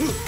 Ugh.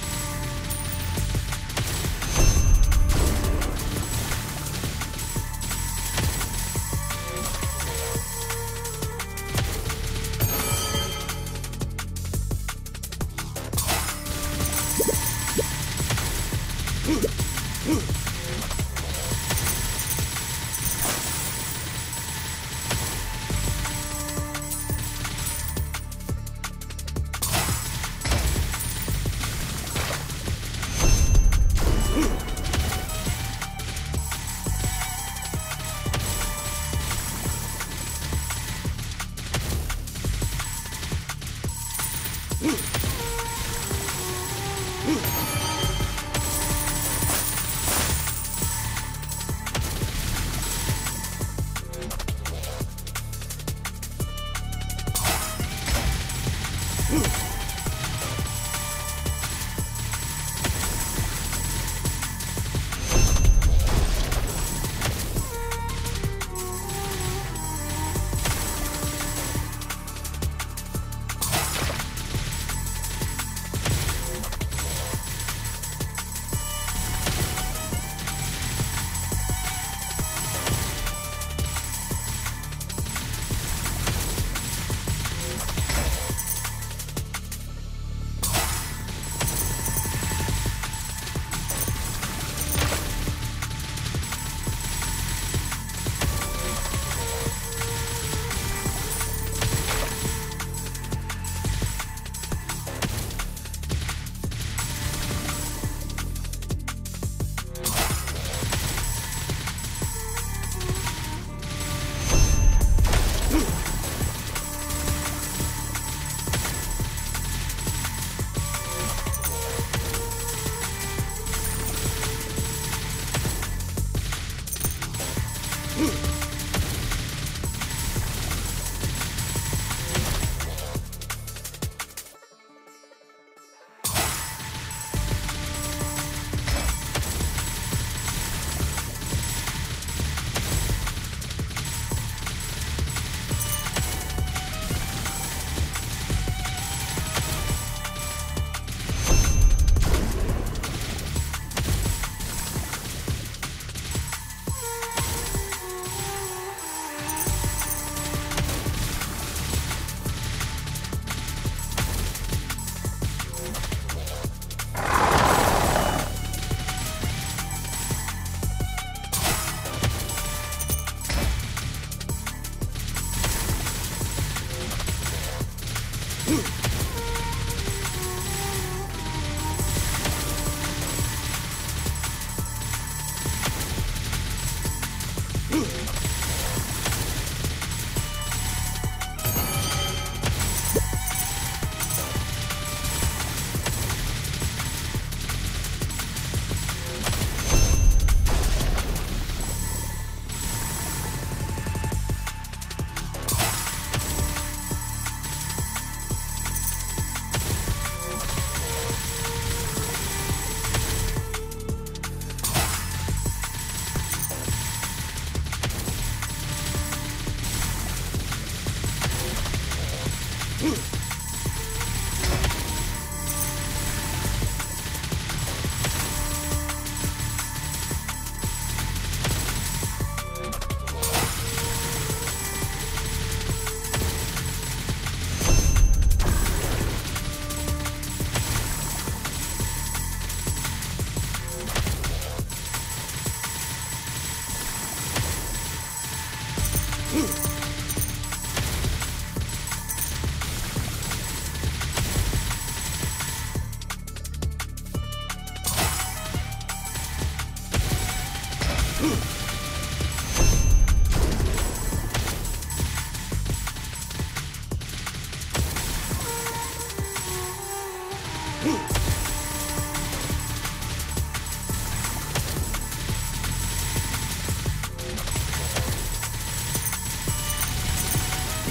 Mm-hmm.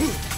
Huh.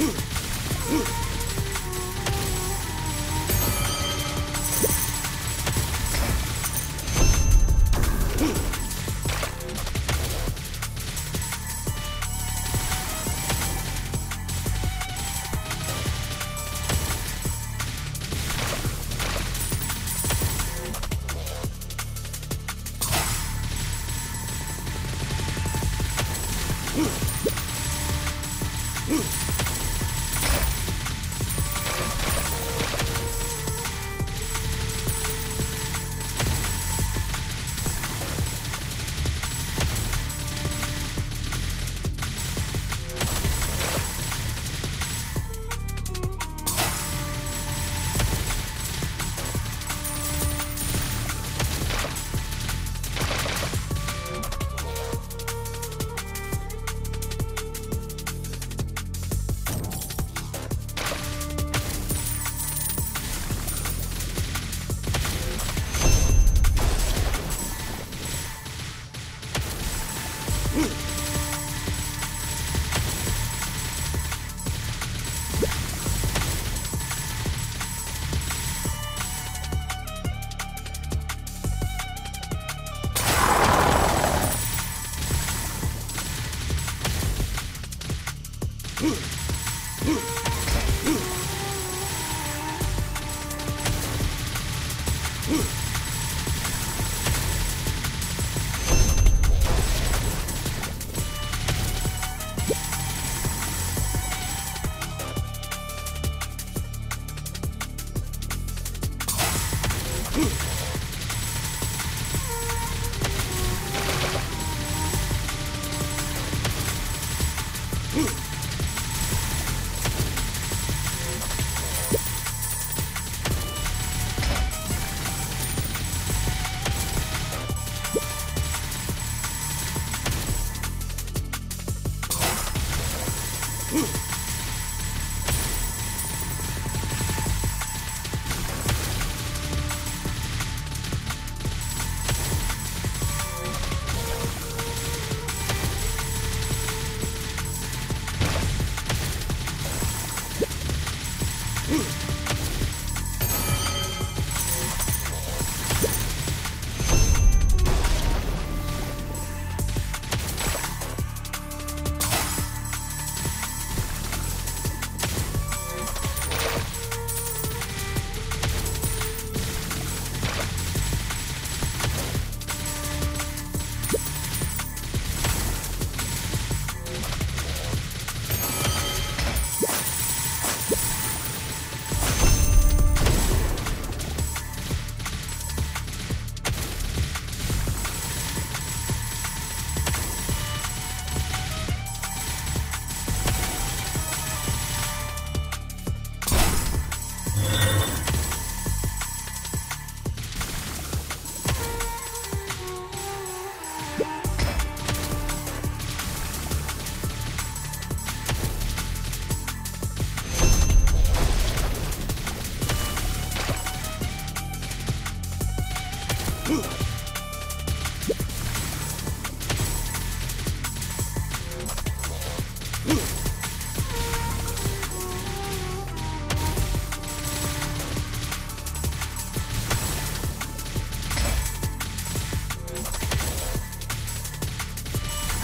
Ooh. Ugh!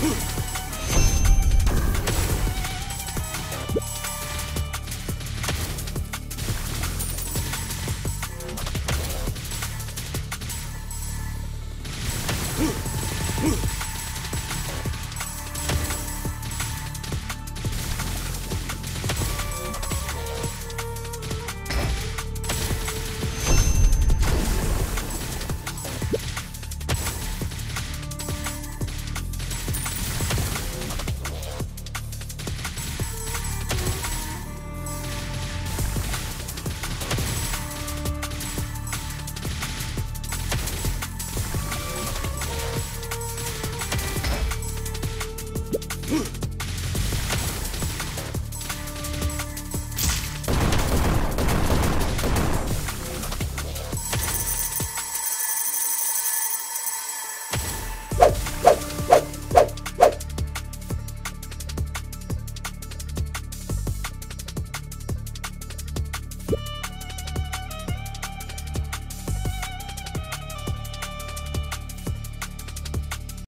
Huh.